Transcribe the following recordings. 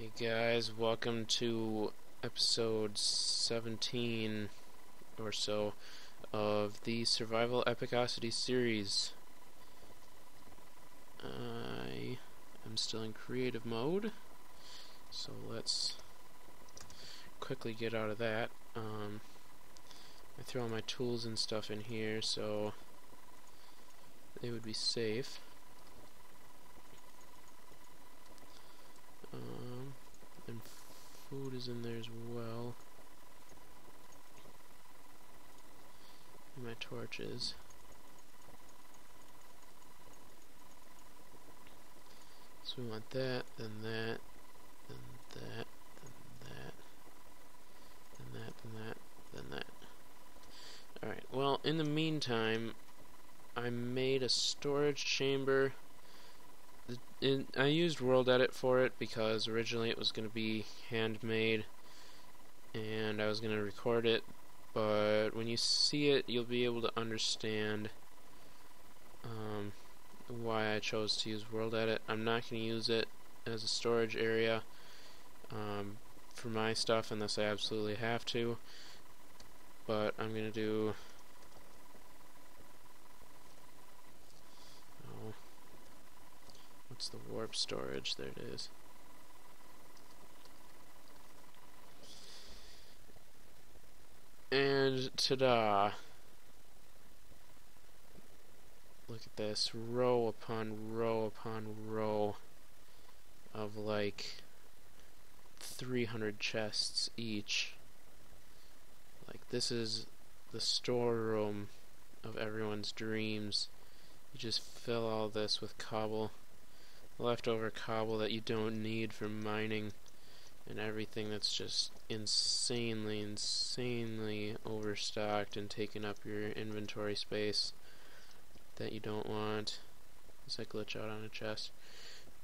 Hey guys, welcome to episode 17 or so of the Survival Epicosity series. I am still in creative mode, so let's quickly get out of that. Um, I threw all my tools and stuff in here so they would be safe. Um, and food is in there as well. And my torches. So we want that, then that, then that, then that, then that, then that, then that. Alright, well, in the meantime, I made a storage chamber I used World Edit for it because originally it was going to be handmade and I was going to record it but when you see it you'll be able to understand um, why I chose to use World Edit. I'm not going to use it as a storage area um, for my stuff unless I absolutely have to but I'm going to do What's the warp storage? There it is. And ta-da! Look at this, row upon row upon row of like 300 chests each. Like this is the storeroom of everyone's dreams. You just fill all this with cobble leftover cobble that you don't need for mining and everything that's just insanely, insanely overstocked and taking up your inventory space that you don't want. As I glitch out on a chest.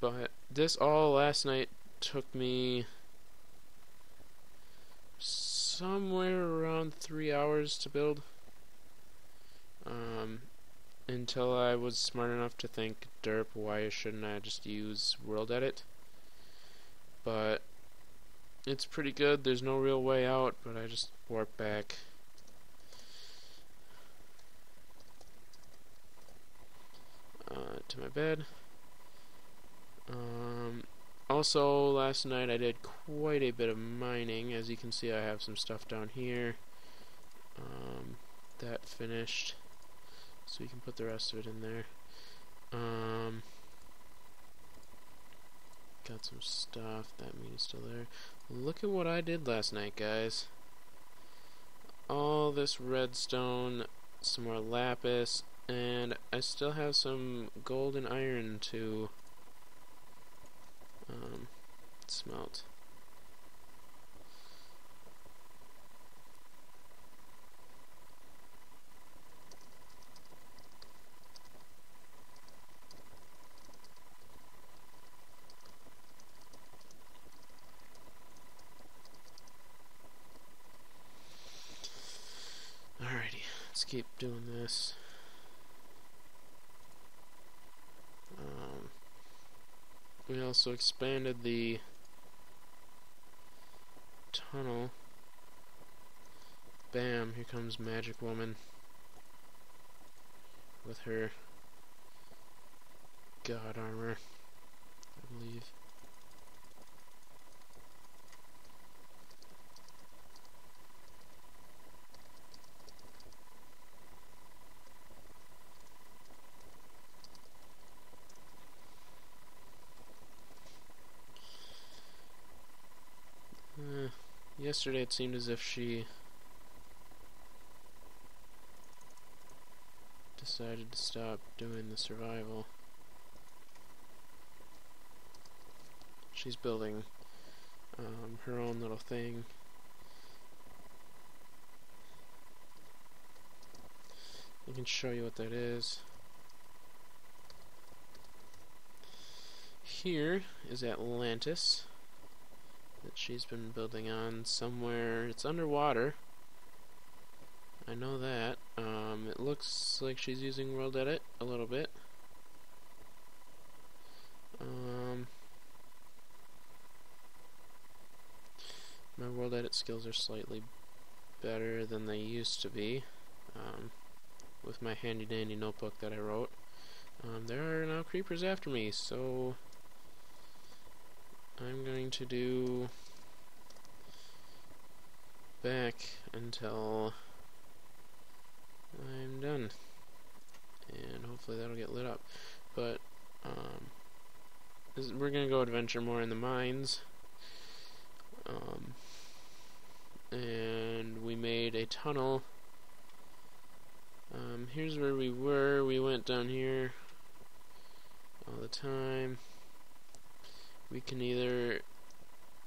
But this all last night took me somewhere around three hours to build. Um, until I was smart enough to think, derp, why shouldn't I just use World Edit? But it's pretty good. There's no real way out, but I just warp back. Uh, to my bed. Um, also, last night I did quite a bit of mining. As you can see, I have some stuff down here. Um, that finished so we can put the rest of it in there. Um, got some stuff. That meat is still there. Look at what I did last night, guys. All this redstone, some more lapis, and I still have some gold and iron to um, smelt. Keep doing this. Um, we also expanded the tunnel. Bam, here comes Magic Woman with her god armor, I believe. Yesterday it seemed as if she decided to stop doing the survival. She's building um, her own little thing. I can show you what that is. Here is Atlantis that she's been building on somewhere. It's underwater. I know that. Um, it looks like she's using World Edit a little bit. Um, my world edit skills are slightly better than they used to be. Um, with my handy dandy notebook that I wrote. Um, there are now creepers after me, so I'm going to do back until I'm done. And hopefully that'll get lit up. But, um, we're going to go adventure more in the mines. Um, and we made a tunnel. Um, here's where we were. We went down here all the time. We can either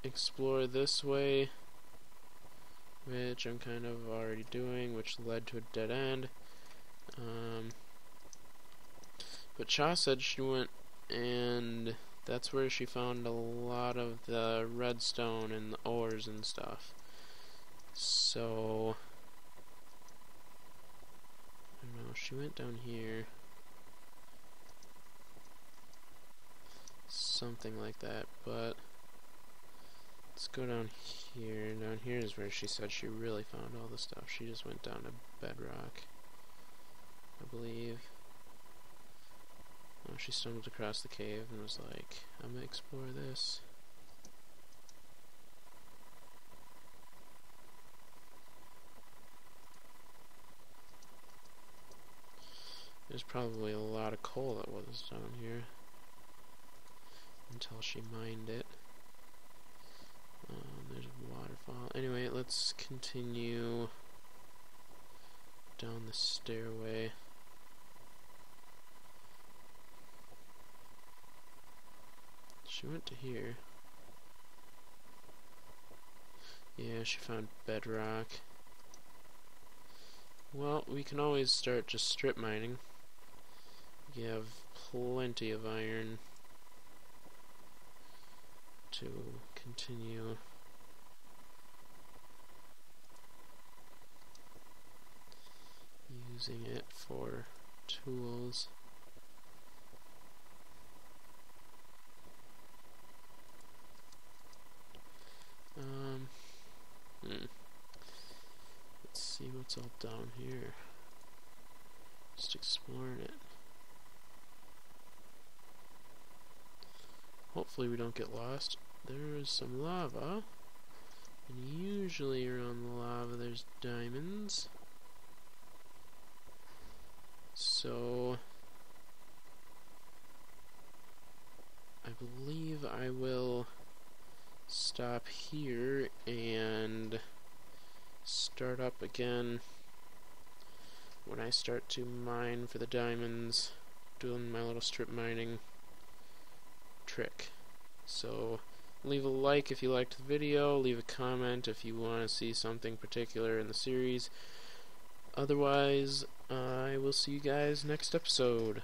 explore this way, which I'm kind of already doing, which led to a dead end. Um, but Cha said she went and that's where she found a lot of the redstone and the ores and stuff. So, I don't know, she went down here. Something like that, but let's go down here. Down here is where she said she really found all the stuff. She just went down to bedrock, I believe. Oh, she stumbled across the cave and was like, I'm gonna explore this. There's probably a lot of coal that was down here until she mined it. Um, there's a waterfall. Anyway, let's continue down the stairway. She went to here. Yeah, she found bedrock. Well, we can always start just strip mining. We have plenty of iron to continue. using it for tools. Um, hmm. Let's see what's all down here. Just exploring it. Hopefully we don't get lost. There is some lava. And usually around the lava there's diamonds. So... I believe I will stop here and start up again when I start to mine for the diamonds, doing my little strip mining trick. So leave a like if you liked the video, leave a comment if you want to see something particular in the series. Otherwise, I will see you guys next episode.